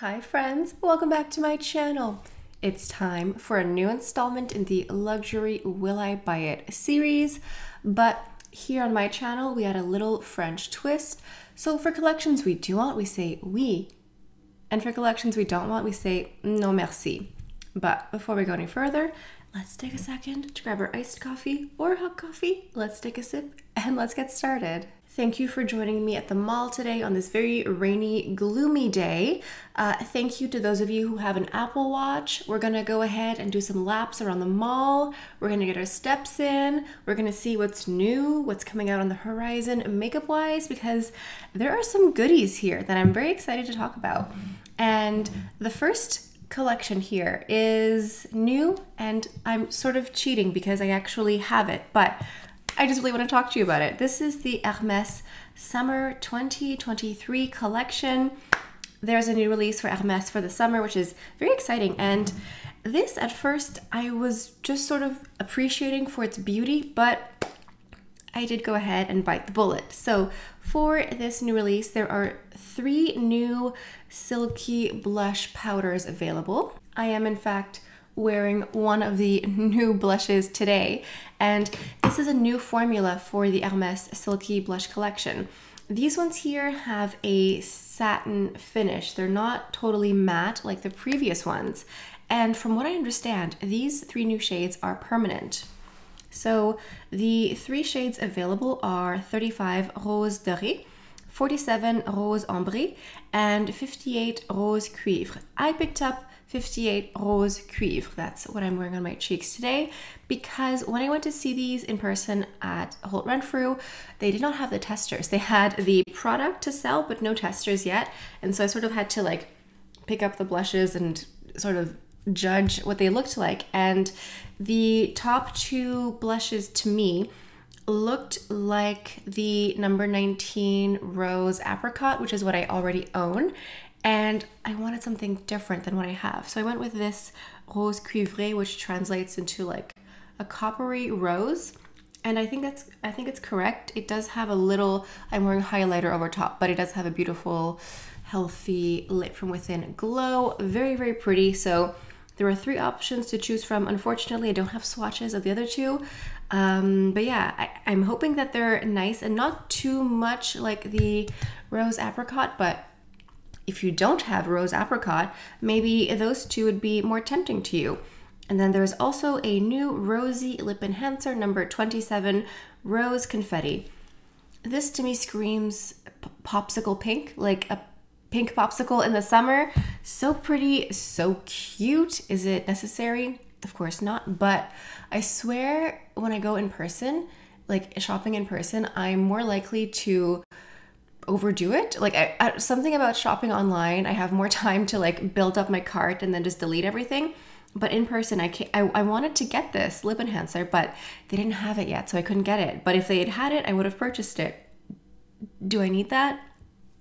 Hi friends, welcome back to my channel. It's time for a new installment in the Luxury Will I Buy It series, but here on my channel we add a little French twist. So for collections we do want, we say oui, and for collections we don't want, we say non merci. But before we go any further, let's take a second to grab our iced coffee or hot coffee. Let's take a sip and let's get started. Thank you for joining me at the mall today on this very rainy, gloomy day. Uh, thank you to those of you who have an Apple Watch. We're gonna go ahead and do some laps around the mall. We're gonna get our steps in. We're gonna see what's new, what's coming out on the horizon makeup wise, because there are some goodies here that I'm very excited to talk about. And the first collection here is new and I'm sort of cheating because I actually have it, but I just really want to talk to you about it. This is the Hermes Summer 2023 collection. There's a new release for Hermes for the summer, which is very exciting. And this, at first, I was just sort of appreciating for its beauty, but I did go ahead and bite the bullet. So, for this new release, there are three new silky blush powders available. I am, in fact, wearing one of the new blushes today. And this is a new formula for the Hermes Silky Blush Collection. These ones here have a satin finish. They're not totally matte like the previous ones. And from what I understand, these three new shades are permanent. So the three shades available are 35 Rose Doré, 47 Rose Ambré, and 58 Rose Cuivre. I picked up 58 Rose Cuivre. That's what I'm wearing on my cheeks today because when I went to see these in person at Holt Renfrew, they did not have the testers. They had the product to sell, but no testers yet. And so I sort of had to like pick up the blushes and sort of judge what they looked like. And the top two blushes to me looked like the number 19 Rose Apricot, which is what I already own and I wanted something different than what I have. So I went with this rose cuivré, which translates into like a coppery rose. And I think that's I think it's correct. It does have a little I'm wearing highlighter over top, but it does have a beautiful healthy lit from within glow. Very very pretty. So there are three options to choose from. Unfortunately, I don't have swatches of the other two. Um, but yeah, I, I'm hoping that they're nice and not too much like the rose apricot, but if you don't have rose apricot, maybe those two would be more tempting to you. And then there's also a new rosy lip enhancer, number 27, Rose Confetti. This to me screams popsicle pink, like a pink popsicle in the summer. So pretty, so cute. Is it necessary? Of course not. But I swear when I go in person, like shopping in person, I'm more likely to overdo it. Like I, something about shopping online, I have more time to like build up my cart and then just delete everything. But in person, I, can't, I I wanted to get this lip enhancer, but they didn't have it yet, so I couldn't get it. But if they had had it, I would have purchased it. Do I need that?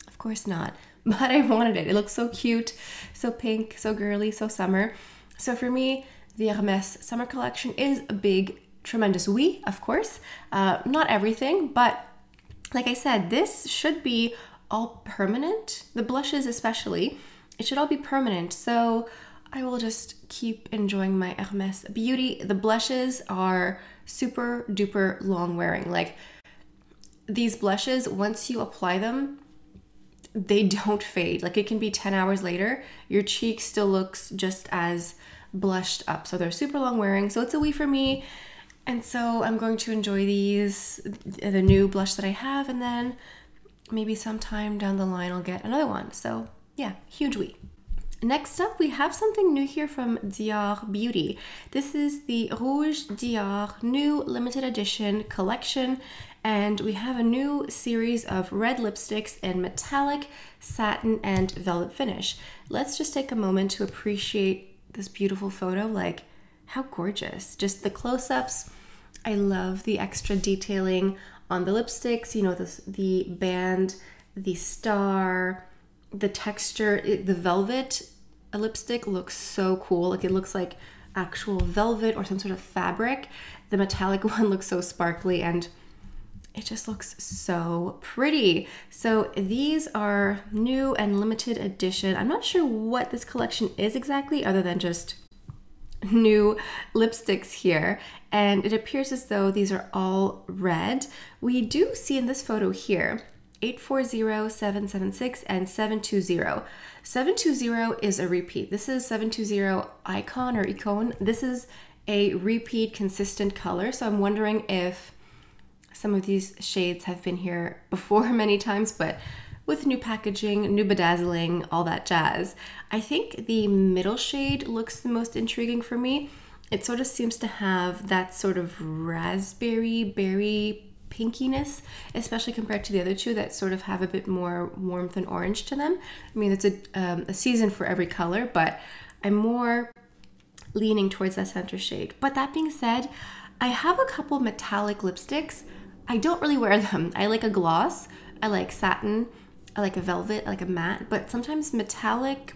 Of course not. But I wanted it. It looks so cute, so pink, so girly, so summer. So for me, the Hermes summer collection is a big, tremendous oui, of course. Uh, not everything, but like I said, this should be all permanent. The blushes, especially, it should all be permanent. So I will just keep enjoying my Hermes beauty. The blushes are super duper long wearing. Like these blushes, once you apply them, they don't fade. Like it can be 10 hours later, your cheek still looks just as blushed up. So they're super long wearing. So it's a oui for me. And so I'm going to enjoy these, the new blush that I have, and then maybe sometime down the line I'll get another one. So yeah, huge oui. Next up, we have something new here from Dior Beauty. This is the Rouge Dior new limited edition collection, and we have a new series of red lipsticks in metallic, satin, and velvet finish. Let's just take a moment to appreciate this beautiful photo. Like, how gorgeous. Just the close ups. I love the extra detailing on the lipsticks, you know, the, the band, the star, the texture, it, the velvet a lipstick looks so cool. Like it looks like actual velvet or some sort of fabric. The metallic one looks so sparkly and it just looks so pretty. So these are new and limited edition. I'm not sure what this collection is exactly other than just new lipsticks here and it appears as though these are all red. We do see in this photo here 840, 776, and 720. 720 is a repeat. This is 720 icon or icon. This is a repeat consistent color. So I'm wondering if some of these shades have been here before many times, but with new packaging, new bedazzling, all that jazz. I think the middle shade looks the most intriguing for me. It sort of seems to have that sort of raspberry berry pinkiness, especially compared to the other two that sort of have a bit more warmth and orange to them. I mean, it's a, um, a season for every color, but I'm more leaning towards that center shade. But that being said, I have a couple metallic lipsticks. I don't really wear them. I like a gloss, I like satin, like a velvet, like a matte, but sometimes metallic,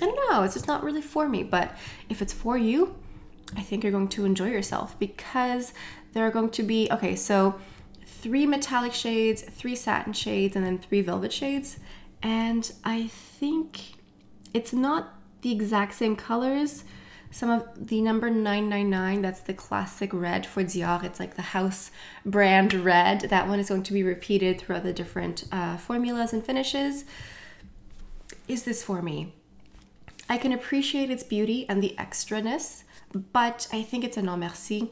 I don't know, it's just not really for me. But if it's for you, I think you're going to enjoy yourself because there are going to be, okay, so three metallic shades, three satin shades, and then three velvet shades. And I think it's not the exact same colors. Some of the number 999, that's the classic red for Dior. It's like the house brand red. That one is going to be repeated throughout the different uh, formulas and finishes. Is this for me? I can appreciate its beauty and the extraness, but I think it's a non merci.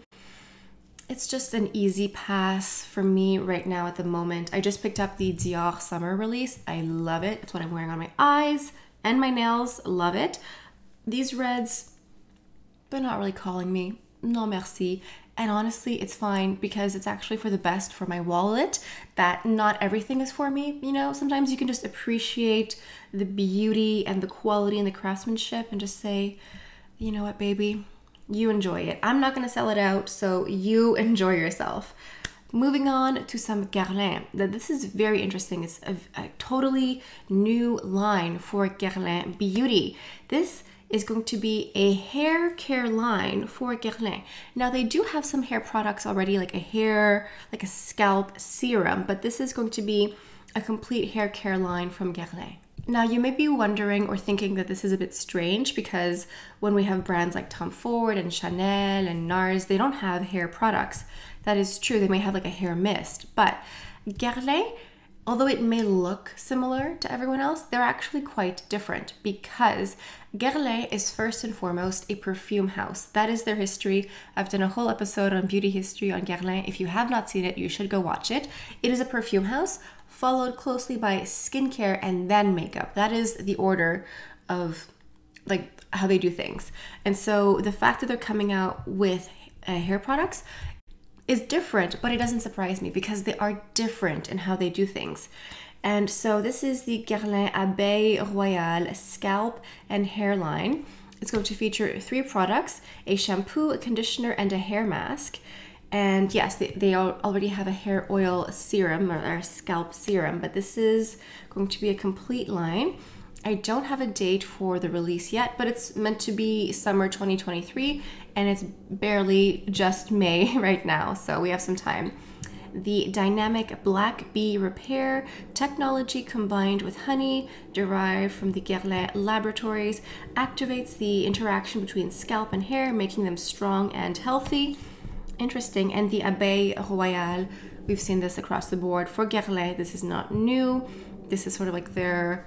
It's just an easy pass for me right now at the moment. I just picked up the Dior summer release. I love it. It's what I'm wearing on my eyes and my nails. Love it. These reds, they're not really calling me. No merci. And honestly, it's fine because it's actually for the best for my wallet. That not everything is for me. You know, sometimes you can just appreciate the beauty and the quality and the craftsmanship and just say, you know what, baby, you enjoy it. I'm not going to sell it out, so you enjoy yourself. Moving on to some Guerlain. This is very interesting. It's a, a totally new line for Guerlain Beauty. This is going to be a hair care line for Guerlain. Now they do have some hair products already, like a hair, like a scalp serum, but this is going to be a complete hair care line from Guerlain. Now, you may be wondering or thinking that this is a bit strange because when we have brands like Tom Ford and Chanel and NARS, they don't have hair products. That is true, they may have like a hair mist, but Guerlain, although it may look similar to everyone else, they're actually quite different because Guerlain is first and foremost a perfume house. That is their history. I've done a whole episode on beauty history on Guerlain. If you have not seen it, you should go watch it. It is a perfume house followed closely by skincare and then makeup. That is the order of like how they do things. And so the fact that they're coming out with uh, hair products is different, but it doesn't surprise me because they are different in how they do things. And so this is the Guerlain Abeille Royale scalp and hair line. It's going to feature three products, a shampoo, a conditioner, and a hair mask. And yes, they, they already have a hair oil serum or, or scalp serum, but this is going to be a complete line. I don't have a date for the release yet, but it's meant to be summer 2023 and it's barely just May right now, so we have some time. The dynamic black bee repair technology combined with honey derived from the Guerlain laboratories activates the interaction between scalp and hair, making them strong and healthy interesting. And the Abeille Royale, we've seen this across the board. For Guerlain, this is not new. This is sort of like their,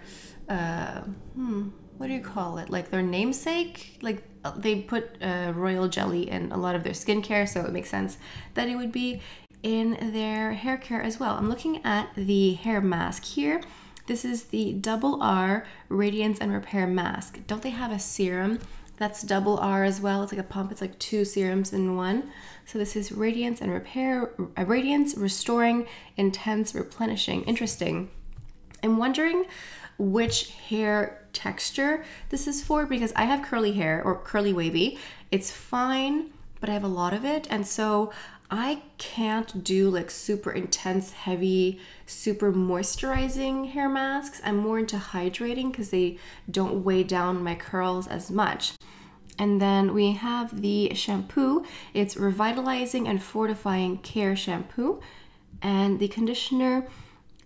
uh, hmm, what do you call it? Like their namesake? Like uh, they put uh, royal jelly in a lot of their skincare, so it makes sense that it would be in their hair care as well. I'm looking at the hair mask here. This is the Double R Radiance and Repair Mask. Don't they have a serum that's double R as well. It's like a pump. It's like two serums in one. So this is Radiance and Repair, uh, Radiance, Restoring, Intense, Replenishing. Interesting. I'm wondering which hair texture this is for because I have curly hair or curly wavy. It's fine, but I have a lot of it. And so I can't do like super intense, heavy, super moisturizing hair masks. I'm more into hydrating because they don't weigh down my curls as much. And then we have the shampoo. It's revitalizing and fortifying care shampoo. And the conditioner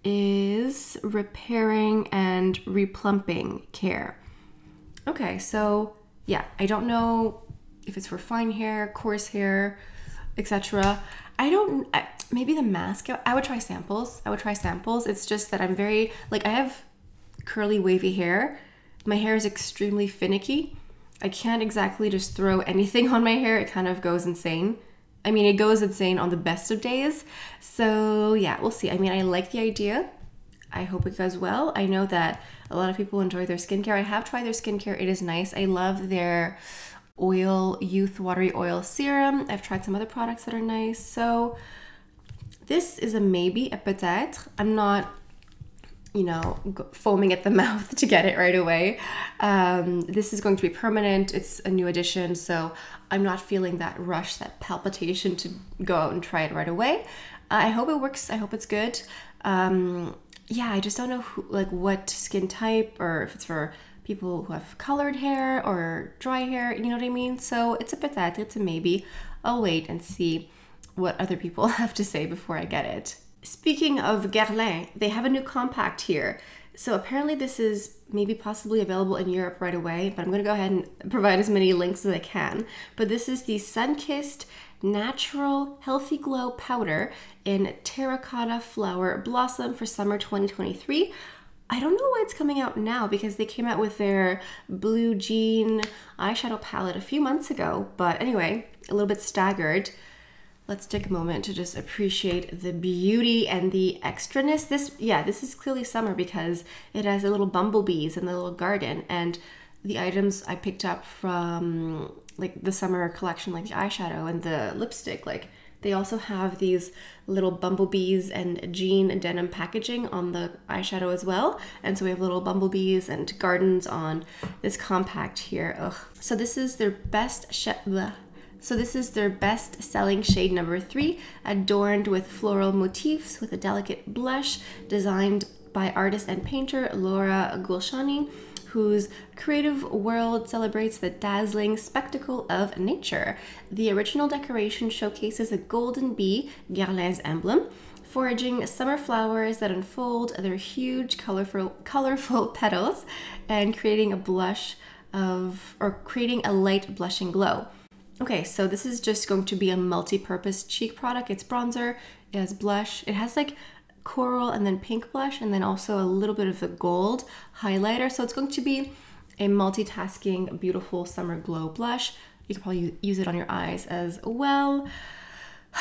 is repairing and replumping care. Okay, so yeah, I don't know if it's for fine hair, coarse hair, etc. I don't. Maybe the mask. I would try samples. I would try samples. It's just that I'm very like I have curly wavy hair. My hair is extremely finicky. I can't exactly just throw anything on my hair. It kind of goes insane. I mean, it goes insane on the best of days. So yeah, we'll see. I mean, I like the idea. I hope it goes well. I know that a lot of people enjoy their skincare. I have tried their skincare. It is nice. I love their oil youth watery oil serum. I've tried some other products that are nice. So this is a maybe, a peut-être. I'm not you know, foaming at the mouth to get it right away. Um, this is going to be permanent. It's a new addition, so I'm not feeling that rush, that palpitation to go out and try it right away. I hope it works. I hope it's good. Um, yeah, I just don't know who, like what skin type or if it's for people who have colored hair or dry hair, you know what I mean? So it's a peut-être, it's a maybe. I'll wait and see what other people have to say before I get it. Speaking of Guerlain, they have a new compact here. So apparently this is maybe possibly available in Europe right away, but I'm going to go ahead and provide as many links as I can. But this is the Sunkissed Natural Healthy Glow Powder in Terracotta Flower Blossom for summer 2023. I don't know why it's coming out now because they came out with their Blue Jean eyeshadow palette a few months ago. But anyway, a little bit staggered let's take a moment to just appreciate the beauty and the extraness. This, yeah, this is clearly summer because it has a little bumblebees in the little garden and the items I picked up from like the summer collection, like the eyeshadow and the lipstick, like they also have these little bumblebees and jean and denim packaging on the eyeshadow as well. And so we have little bumblebees and gardens on this compact here. Ugh. So this is their best so this is their best selling shade number three, adorned with floral motifs with a delicate blush designed by artist and painter Laura Gulshani whose creative world celebrates the dazzling spectacle of nature. The original decoration showcases a golden bee, Guerlain's emblem, foraging summer flowers that unfold their huge colorful colorful petals and creating a blush of or creating a light blushing glow. Okay, so this is just going to be a multi-purpose cheek product. It's bronzer, it has blush, it has like coral and then pink blush and then also a little bit of a gold highlighter. So it's going to be a multitasking beautiful summer glow blush. You can probably use it on your eyes as well.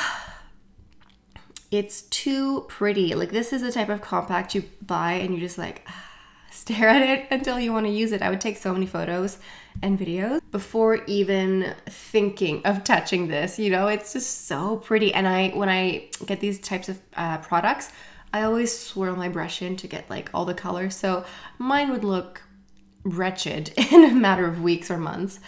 It's too pretty. Like this is the type of compact you buy and you just like stare at it until you want to use it. I would take so many photos and videos before even thinking of touching this. You know, it's just so pretty. And I, when I get these types of uh, products, I always swirl my brush in to get like all the color. So mine would look wretched in a matter of weeks or months.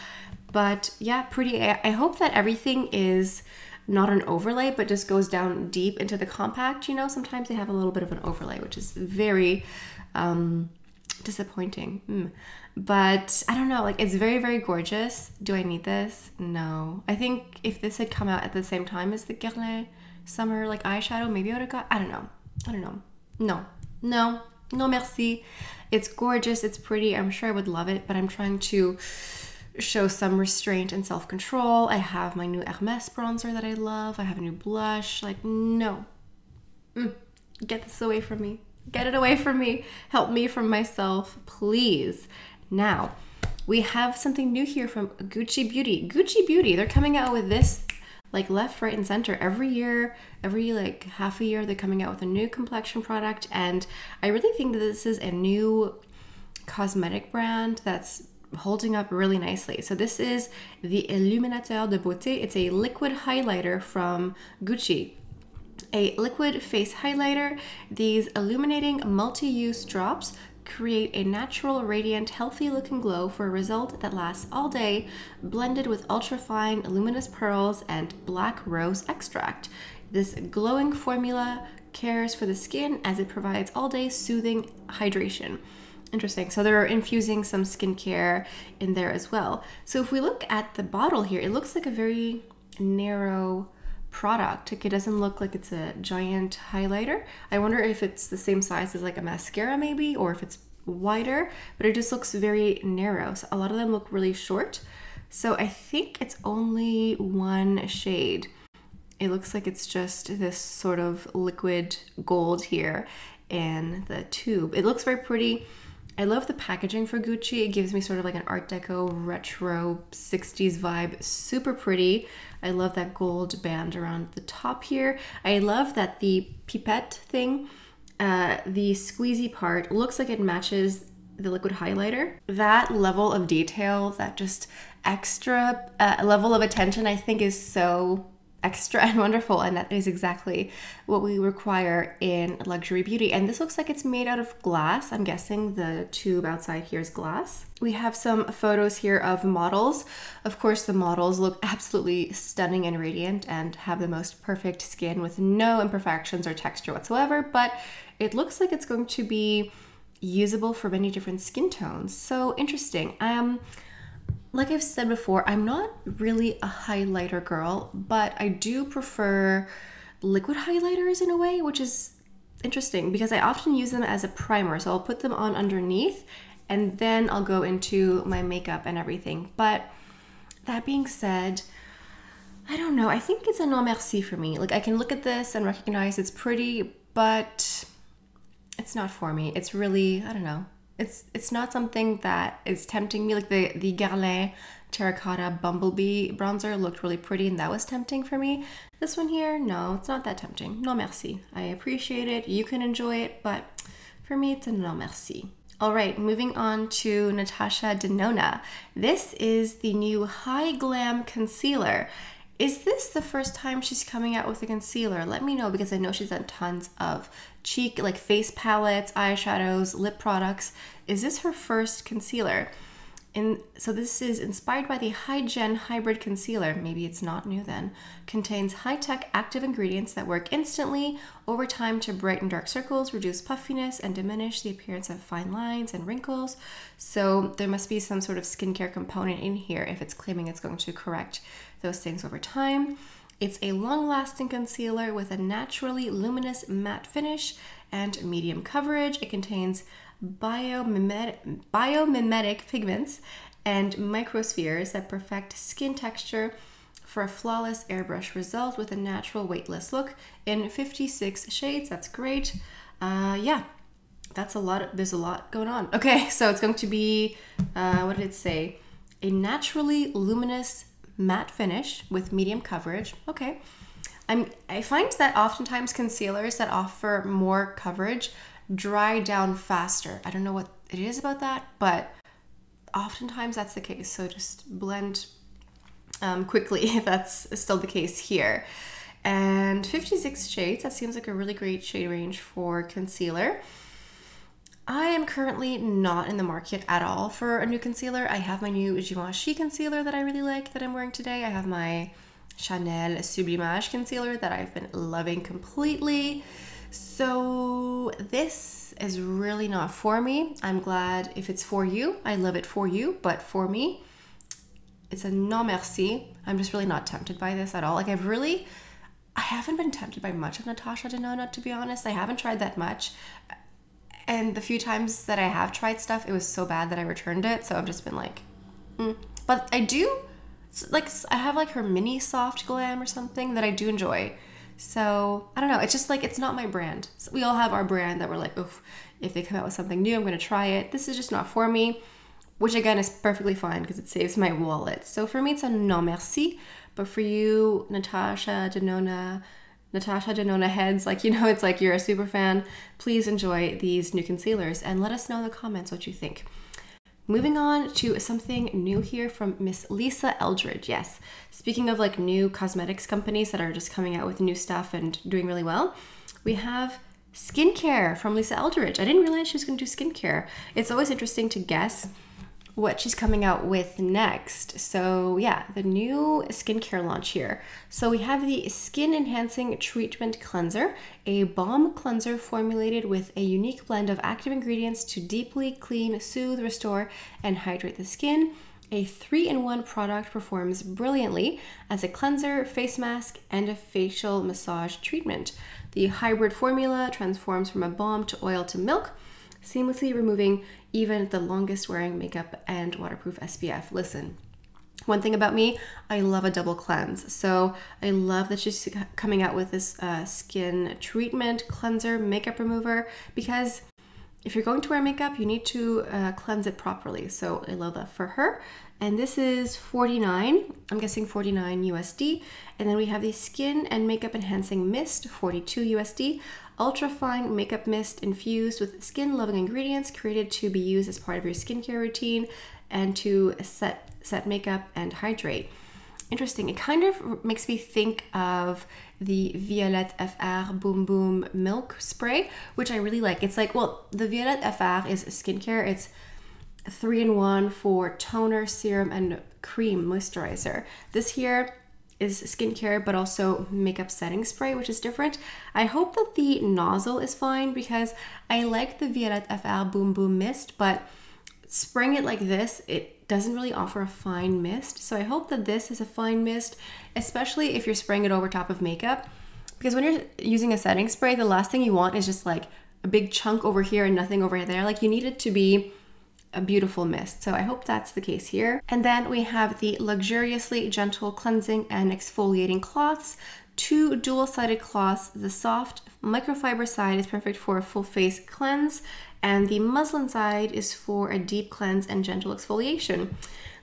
But yeah, pretty. I hope that everything is not an overlay, but just goes down deep into the compact. You know, sometimes they have a little bit of an overlay, which is very um, disappointing. Mm. But I don't know, like it's very, very gorgeous. Do I need this? No. I think if this had come out at the same time as the Guerlain summer like eyeshadow, maybe I would have got I don't know. I don't know. No. No. No merci. It's gorgeous, it's pretty. I'm sure I would love it, but I'm trying to show some restraint and self-control. I have my new Hermes bronzer that I love. I have a new blush. Like, no. Mm. Get this away from me. Get it away from me. Help me from myself, please. Now, we have something new here from Gucci Beauty. Gucci Beauty, they're coming out with this like left, right, and center every year. Every like half a year, they're coming out with a new complexion product. And I really think that this is a new cosmetic brand that's holding up really nicely. So this is the Illuminateur de Beauté. It's a liquid highlighter from Gucci a liquid face highlighter. These illuminating multi-use drops create a natural, radiant, healthy looking glow for a result that lasts all day, blended with ultra-fine luminous pearls and black rose extract. This glowing formula cares for the skin as it provides all day soothing hydration. Interesting. So they're infusing some skincare in there as well. So if we look at the bottle here, it looks like a very narrow product. Like it doesn't look like it's a giant highlighter. I wonder if it's the same size as like a mascara maybe, or if it's wider, but it just looks very narrow. So a lot of them look really short. So I think it's only one shade. It looks like it's just this sort of liquid gold here in the tube. It looks very pretty. I love the packaging for Gucci. It gives me sort of like an Art Deco retro 60s vibe. Super pretty. I love that gold band around the top here. I love that the pipette thing, uh, the squeezy part, looks like it matches the liquid highlighter. That level of detail, that just extra uh, level of attention, I think is so extra and wonderful and that is exactly what we require in luxury beauty. And this looks like it's made out of glass. I'm guessing the tube outside here is glass. We have some photos here of models. Of course the models look absolutely stunning and radiant and have the most perfect skin with no imperfections or texture whatsoever but it looks like it's going to be usable for many different skin tones. So interesting. Um like I've said before, I'm not really a highlighter girl, but I do prefer liquid highlighters in a way, which is interesting because I often use them as a primer. So I'll put them on underneath and then I'll go into my makeup and everything. But that being said, I don't know. I think it's a non merci for me. Like I can look at this and recognize it's pretty, but it's not for me. It's really, I don't know it's it's not something that is tempting me. Like the the Guerlain terracotta bumblebee bronzer looked really pretty and that was tempting for me. This one here, no, it's not that tempting. No merci. I appreciate it. You can enjoy it, but for me it's a no merci. All right, moving on to Natasha Denona. This is the new Hy-Glam Concealer. Is this the first time she's coming out with a concealer? Let me know because I know she's done tons of cheek, like face palettes, eyeshadows, lip products. Is this her first concealer? And so this is inspired by the Hygen Hybrid Concealer. Maybe it's not new then. Contains high-tech active ingredients that work instantly over time to brighten dark circles, reduce puffiness, and diminish the appearance of fine lines and wrinkles. So there must be some sort of skincare component in here if it's claiming it's going to correct those things over time. It's a long lasting concealer with a naturally luminous matte finish and medium coverage. It contains biomimetic, biomimetic pigments and microspheres that perfect skin texture for a flawless airbrush result with a natural weightless look in 56 shades. That's great. Uh, yeah, that's a lot. Of, there's a lot going on. Okay, so it's going to be, uh, what did it say? A naturally luminous matte finish with medium coverage. Okay. I'm, I find that oftentimes concealers that offer more coverage dry down faster. I don't know what it is about that, but oftentimes that's the case. So just blend um, quickly if that's still the case here. And 56 shades, that seems like a really great shade range for concealer. I am currently not in the market at all for a new concealer. I have my new Givenchy concealer that I really like that I'm wearing today. I have my Chanel Sublimage concealer that I've been loving completely. So this is really not for me. I'm glad if it's for you. I love it for you, but for me, it's a non merci. I'm just really not tempted by this at all. Like I've really I haven't been tempted by much of Natasha Denona to be honest. I haven't tried that much. And the few times that I have tried stuff, it was so bad that I returned it. So I've just been like, mm. but I do like I have like her mini soft glam or something that I do enjoy. So I don't know. It's just like it's not my brand. So we all have our brand that we're like, oof, if they come out with something new, I'm gonna try it. This is just not for me, which again is perfectly fine because it saves my wallet. So for me, it's a non merci. But for you, Natasha, Denona, Natasha Denona heads, like you know, it's like you're a super fan. Please enjoy these new concealers and let us know in the comments what you think. Moving on to something new here from Miss Lisa Eldridge. Yes, speaking of like new cosmetics companies that are just coming out with new stuff and doing really well, we have skincare from Lisa Eldridge. I didn't realize she was going to do skincare. It's always interesting to guess what she's coming out with next. So, yeah, the new skincare launch here. So, we have the Skin Enhancing Treatment Cleanser, a balm cleanser formulated with a unique blend of active ingredients to deeply clean, soothe, restore, and hydrate the skin. A three in one product performs brilliantly as a cleanser, face mask, and a facial massage treatment. The hybrid formula transforms from a balm to oil to milk, seamlessly removing even the longest wearing makeup and waterproof SPF. Listen, one thing about me, I love a double cleanse. So I love that she's coming out with this uh, skin treatment, cleanser, makeup remover because if you're going to wear makeup, you need to uh, cleanse it properly. So I love that for her. And this is 49, I'm guessing 49 USD. And then we have the Skin and Makeup Enhancing Mist, 42 USD. Ultra fine makeup mist infused with skin loving ingredients created to be used as part of your skincare routine and to set set makeup and hydrate. Interesting. It kind of makes me think of the Violette FR Boom Boom Milk Spray, which I really like. It's like, well, the Violette FR is skincare. It's three in one for toner, serum, and cream moisturizer. This here is skincare, but also makeup setting spray, which is different. I hope that the nozzle is fine because I like the Violette FR Boom Boom Mist, but spraying it like this, it doesn't really offer a fine mist. So I hope that this is a fine mist, especially if you're spraying it over top of makeup. Because when you're using a setting spray, the last thing you want is just like a big chunk over here and nothing over there. Like you need it to be a beautiful mist. So I hope that's the case here. And then we have the luxuriously gentle cleansing and exfoliating cloths. Two dual-sided cloths. The soft microfiber side is perfect for a full face cleanse and the muslin side is for a deep cleanse and gentle exfoliation.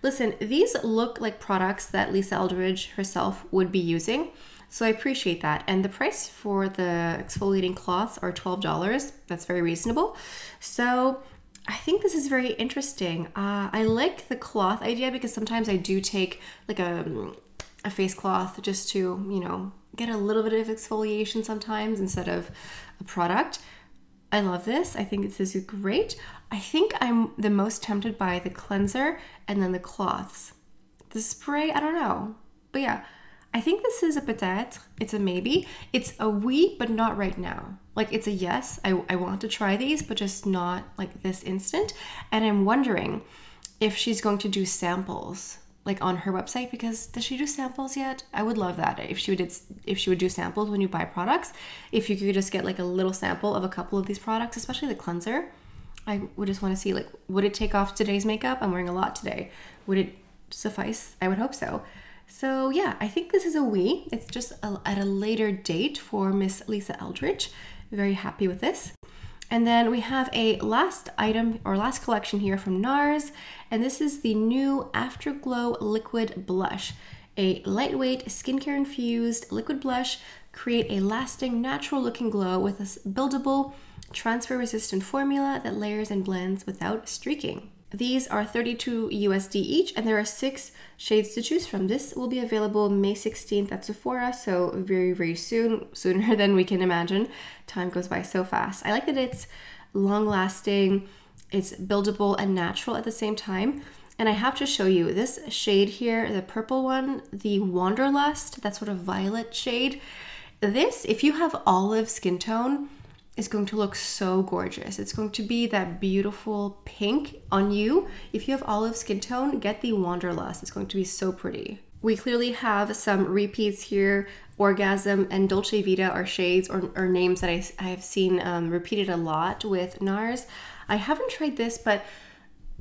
Listen, these look like products that Lisa Eldridge herself would be using. So I appreciate that. And the price for the exfoliating cloths are $12. That's very reasonable. So I think this is very interesting. Uh, I like the cloth idea because sometimes I do take like a, a face cloth just to, you know, get a little bit of exfoliation sometimes instead of a product. I love this. I think this is great. I think I'm the most tempted by the cleanser and then the cloths. The spray, I don't know. But yeah, I think this is a peut-être. It's a maybe. It's a oui, but not right now. Like it's a yes. I, I want to try these, but just not like this instant. And I'm wondering if she's going to do samples like on her website because does she do samples yet? I would love that if she would if she would do samples when you buy products. If you could just get like a little sample of a couple of these products, especially the cleanser. I would just want to see like would it take off today's makeup? I'm wearing a lot today. Would it suffice? I would hope so. So yeah, I think this is a oui. It's just a, at a later date for Miss Lisa Eldridge. Very happy with this. And then we have a last item or last collection here from NARS, and this is the new Afterglow Liquid Blush. A lightweight, skincare infused liquid blush create a lasting, natural looking glow with a buildable, transfer resistant formula that layers and blends without streaking. These are 32 USD each, and there are six shades to choose from. This will be available May 16th at Sephora, so very, very soon, sooner than we can imagine. Time goes by so fast. I like that it's long lasting, it's buildable and natural at the same time. And I have to show you this shade here, the purple one, the Wanderlust, that sort of violet shade. This, if you have olive skin tone, is going to look so gorgeous. It's going to be that beautiful pink on you. If you have olive skin tone, get the Wanderlust. It's going to be so pretty. We clearly have some repeats here. Orgasm and Dolce Vita are shades or, or names that I, I have seen um, repeated a lot with NARS. I haven't tried this, but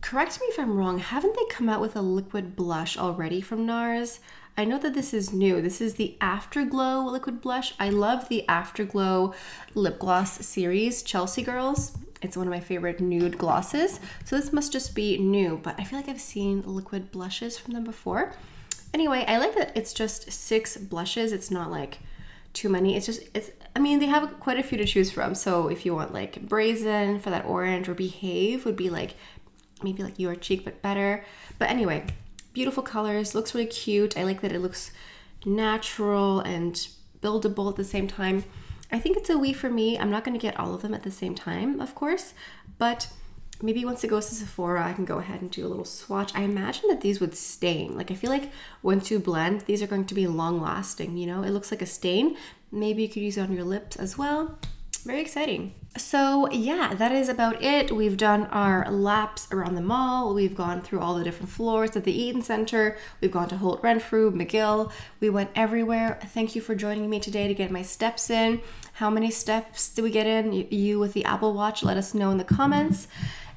correct me if I'm wrong. Haven't they come out with a liquid blush already from NARS? I know that this is new. This is the Afterglow liquid blush. I love the Afterglow lip gloss series, Chelsea Girls. It's one of my favorite nude glosses. So this must just be new, but I feel like I've seen liquid blushes from them before. Anyway, I like that it's just six blushes. It's not like too many. It's just, it's, I mean, they have quite a few to choose from. So if you want like Brazen for that orange or Behave would be like, maybe like your cheek, but better. But anyway, beautiful colors, looks really cute. I like that it looks natural and buildable at the same time. I think it's a oui for me. I'm not going to get all of them at the same time, of course, but maybe once it goes to Sephora, I can go ahead and do a little swatch. I imagine that these would stain. Like I feel like once you blend, these are going to be long lasting, you know? It looks like a stain. Maybe you could use it on your lips as well. Very exciting. So, yeah, that is about it. We've done our laps around the mall. We've gone through all the different floors at the Eaton Center. We've gone to Holt Renfrew, McGill. We went everywhere. Thank you for joining me today to get my steps in. How many steps did we get in? You with the Apple Watch, let us know in the comments.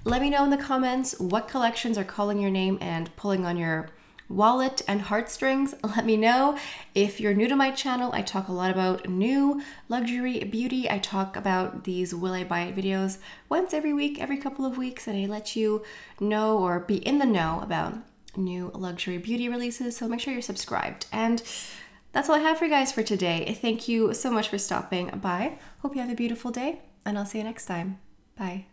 Let me know in the comments what collections are calling your name and pulling on your wallet and heartstrings, let me know. If you're new to my channel, I talk a lot about new luxury beauty. I talk about these will I buy it videos once every week, every couple of weeks, and I let you know or be in the know about new luxury beauty releases. So make sure you're subscribed. And that's all I have for you guys for today. Thank you so much for stopping by. Hope you have a beautiful day, and I'll see you next time. Bye.